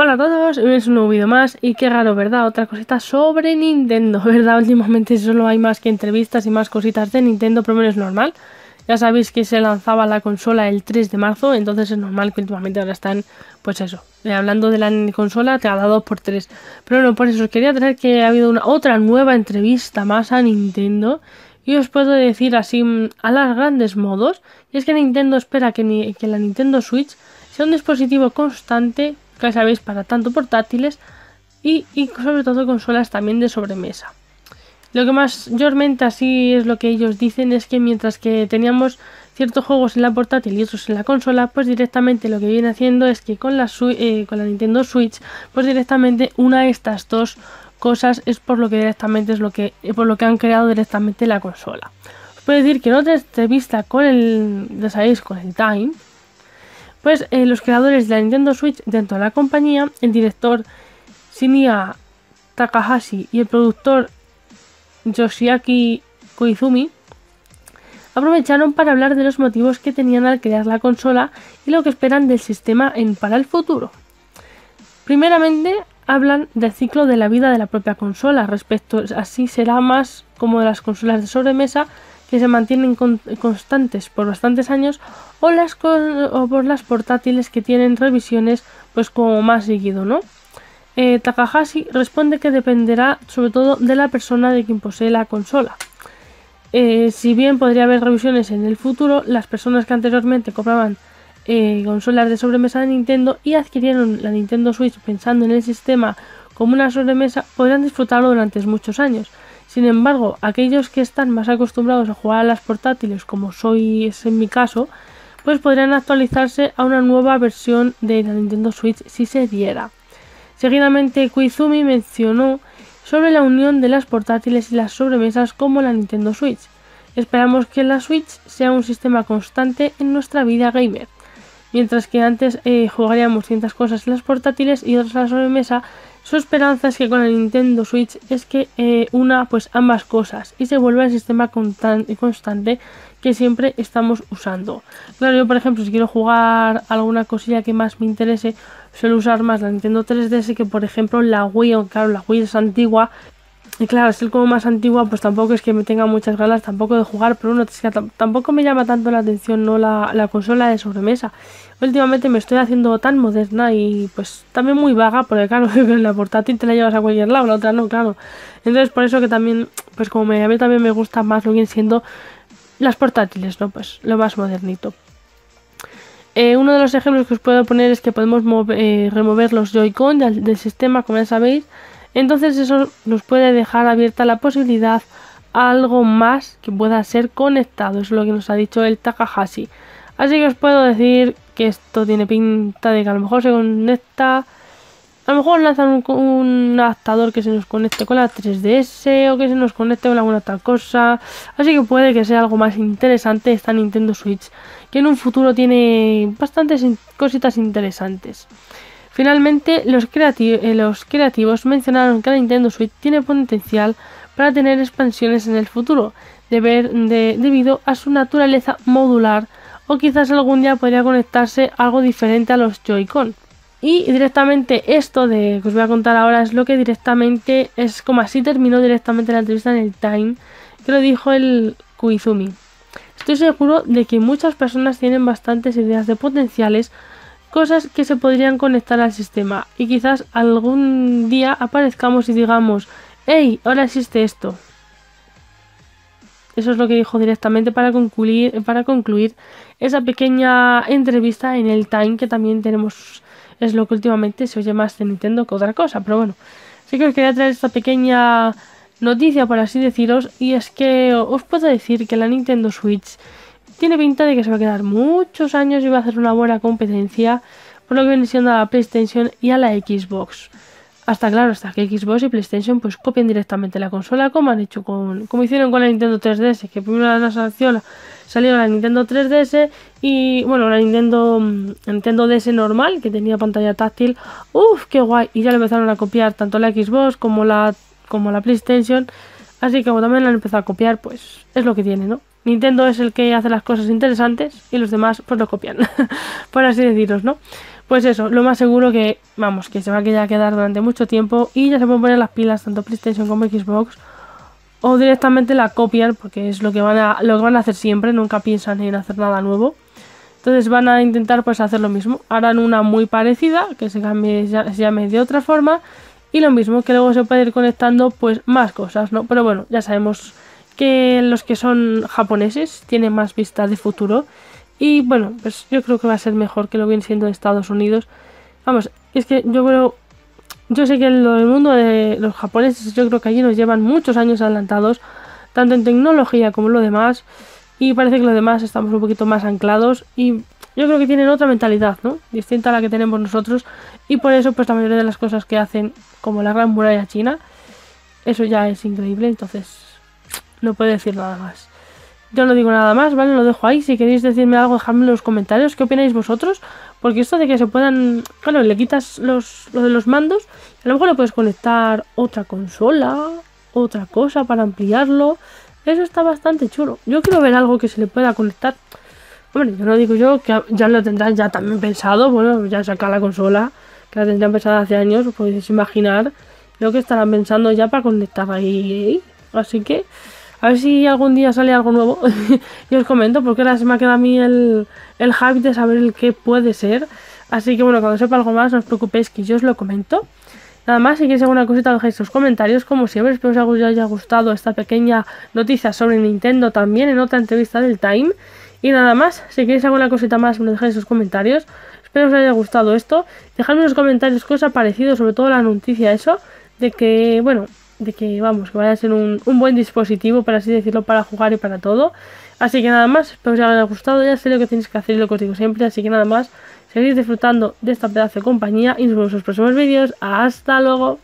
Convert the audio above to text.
Hola a todos, hoy es un nuevo vídeo más y qué raro, ¿verdad? Otra cosita sobre Nintendo, ¿verdad? Últimamente solo hay más que entrevistas y más cositas de Nintendo, pero menos normal. Ya sabéis que se lanzaba la consola el 3 de marzo, entonces es normal que últimamente ahora están, pues eso, eh, hablando de la consola te ha dado por 3. Pero no, por eso os quería traer que ha habido una otra nueva entrevista más a Nintendo. Y os puedo decir así mm, a las grandes modos, y es que Nintendo espera que, la Nintendo Switch sea un dispositivo constante que sabéis para tanto portátiles y, sobre todo consolas también de sobremesa. Lo que mayormente así es lo que ellos dicen es que mientras que teníamos ciertos juegos en la portátil y otros en la consola, pues directamente lo que viene haciendo es que con la, eh, Nintendo Switch, pues directamente una de estas dos cosas es por lo que directamente es lo que por lo que han creado directamente la consola. Os puedo decir que en otra entrevista con el, ya con el Time, pues eh, los creadores de la Nintendo Switch dentro de la compañía, el director Shinya Takahashi y el productor Yoshiaki Koizumi, aprovecharon para hablar de los motivos que tenían al crear la consola y lo que esperan del sistema en, para el futuro. Primeramente, hablan del ciclo de la vida de la propia consola, respecto así será más como de las consolas de sobremesa que se mantienen constantes por bastantes años o, las por las portátiles que tienen revisiones pues como más seguido, ¿no? Eh, Takahashi responde que dependerá sobre todo de la persona de quien posee la consola. Eh, si bien podría haber revisiones en el futuro, las personas que anteriormente compraban eh, consolas de sobremesa de Nintendo y adquirieron la Nintendo Switch pensando en el sistema como una sobremesa podrán disfrutarlo durante muchos años. Sin embargo, aquellos que están más acostumbrados a jugar a las portátiles, como soy es en mi caso, pues podrían actualizarse a una nueva versión de la Nintendo Switch si se diera. Seguidamente, Koizumi mencionó sobre la unión de las portátiles y las sobremesas como la Nintendo Switch. Esperamos que la Switch sea un sistema constante en nuestra vida gamer. Mientras que antes eh, jugaríamos ciertas cosas en las portátiles y otras en la sobremesa, su esperanza es que con la Nintendo Switch es que eh, una pues ambas cosas y se vuelva el sistema constante que siempre estamos usando. Claro, yo por ejemplo si quiero jugar alguna cosilla que más me interese, suelo usar más la Nintendo 3DS que por ejemplo la Wii, claro la Wii es antigua y claro, ser como más antigua, pues tampoco es que me tenga muchas ganas tampoco de jugar, pero uno tampoco me llama tanto la atención no la, la, consola de sobremesa. Últimamente me estoy haciendo tan moderna y pues también muy vaga, porque claro, la portátil te la llevas a cualquier lado, la otra no, claro. Entonces por eso que también, pues como me, a mí también me gusta más lo que siendo las portátiles, ¿no? Pues lo más modernito. Eh, uno de los ejemplos que os puedo poner es que podemos eh, remover los Joy-Con del sistema, como ya sabéis, entonces eso nos puede dejar abierta la posibilidad a algo más que pueda ser conectado. Es lo que nos ha dicho el Takahashi. Así que os puedo decir que esto tiene pinta de que a lo mejor se conecta. A lo mejor lanzan un, adaptador que se nos conecte con la 3DS o que se nos conecte con alguna otra cosa. Así que puede que sea algo más interesante esta Nintendo Switch. Que en un futuro tiene bastantes cositas interesantes. Finalmente, eh, los, creativos mencionaron que la Nintendo Switch tiene potencial para tener expansiones en el futuro, debido a su naturaleza modular o quizás algún día podría conectarse algo diferente a los Joy-Con. Y directamente esto de que os voy a contar ahora es lo que directamente es como así terminó directamente la entrevista en el Time, que lo dijo el Kuizumi. Estoy seguro de que muchas personas tienen bastantes ideas de potenciales cosas que se podrían conectar al sistema y quizás algún día aparezcamos y digamos, hey, ahora existe esto. Eso es lo que dijo directamente para concluir, para concluir esa pequeña entrevista en el Time que también tenemos, es lo que últimamente se oye más de Nintendo que otra cosa, pero bueno, sí que os quería traer esta pequeña noticia, por así deciros, y es que os puedo decir que la Nintendo Switch tiene pinta de que se va a quedar muchos años y va a hacer una buena competencia por lo que viene siendo a la PlayStation y a la Xbox. Hasta claro, hasta que Xbox y PlayStation pues copian directamente la consola como han hecho con. como hicieron con la Nintendo 3DS, que primero la salió, salió la Nintendo 3DS y bueno, la Nintendo, mm, Nintendo DS normal, que tenía pantalla táctil. Uff, qué guay. Y ya le empezaron a copiar tanto la Xbox como la como la PlayStation. Así que como también la han empezado a copiar, pues es lo que tiene, ¿no? Nintendo es el que hace las cosas interesantes y los demás pues lo copian, por así deciros, ¿no? Pues eso, lo más seguro que, vamos, que se va a quedar durante mucho tiempo y ya se pueden poner las pilas tanto PlayStation como Xbox o directamente la copian porque es lo que van a, lo que van a hacer siempre, nunca piensan en hacer nada nuevo. Entonces van a intentar pues hacer lo mismo, harán una muy parecida, que se, cambie, se llame de otra forma y lo mismo, que luego se puede ir conectando pues más cosas, ¿no? Pero bueno, ya sabemos que los que son japoneses tienen más vista de futuro. Y bueno, pues yo creo que va a ser mejor que lo viene siendo de Estados Unidos. Vamos, es que yo creo. Yo sé que en el mundo de los japoneses, yo creo que allí nos llevan muchos años adelantados, tanto en tecnología como en lo demás. Y parece que los demás estamos un poquito más anclados. Y yo creo que tienen otra mentalidad, ¿no? Distinta a la que tenemos nosotros. Y por eso, pues la mayoría de las cosas que hacen, como la gran muralla china, eso ya es increíble. Entonces, no puedo decir nada más. Yo no digo nada más, ¿vale? Lo dejo ahí. Si queréis decirme algo, dejadme en los comentarios. ¿Qué opináis vosotros? Porque esto de que se puedan... Claro, le quitas los, lo de los mandos. A lo mejor le puedes conectar otra consola, otra cosa para ampliarlo. Eso está bastante chulo. Yo quiero ver algo que se le pueda conectar. Hombre, yo no digo yo que ya lo tendrán ya también pensado. Bueno, ya saca la consola, que la tendrán pensada hace años. Os podéis imaginar lo que estarán pensando ya para conectar ahí. Así que... A ver si algún día sale algo nuevo y os comento, porque ahora se me ha quedado a mí el, el hype de saber el qué puede ser. Así que bueno, cuando sepa algo más, no os preocupéis que yo os lo comento. Nada más, si queréis alguna cosita, dejéis los comentarios. Como siempre, espero que os haya gustado esta pequeña noticia sobre Nintendo también en otra entrevista del Time. Y nada más, si queréis alguna cosita más, me dejáis los comentarios. Espero que os haya gustado esto. Dejadme en los comentarios qué os ha parecido, sobre todo la noticia, eso, de que, bueno, de que vamos, que vaya a ser un, buen dispositivo, para así decirlo, para jugar y para todo. Así que nada más, espero que os haya gustado, ya sé lo que tenéis que hacer y lo que os digo siempre, así que nada más, seguid disfrutando de esta pedazo de compañía y nos vemos en los próximos vídeos. ¡Hasta luego!